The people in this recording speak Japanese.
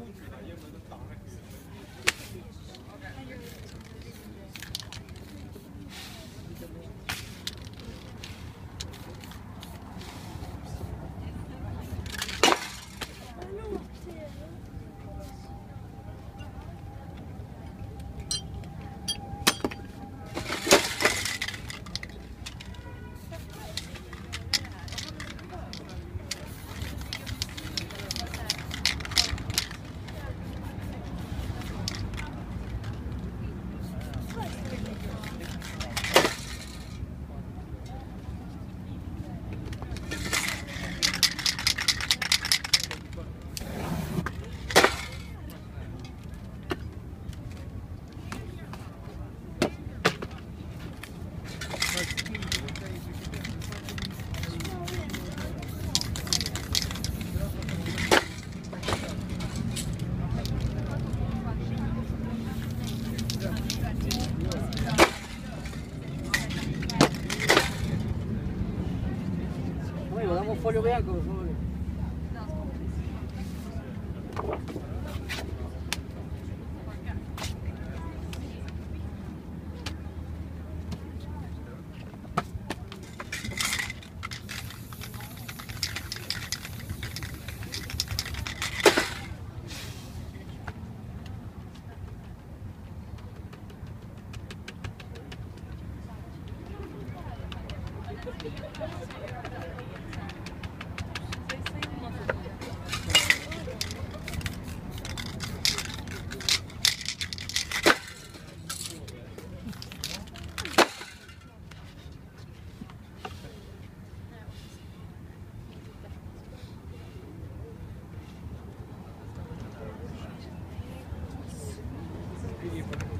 country. Спасибо.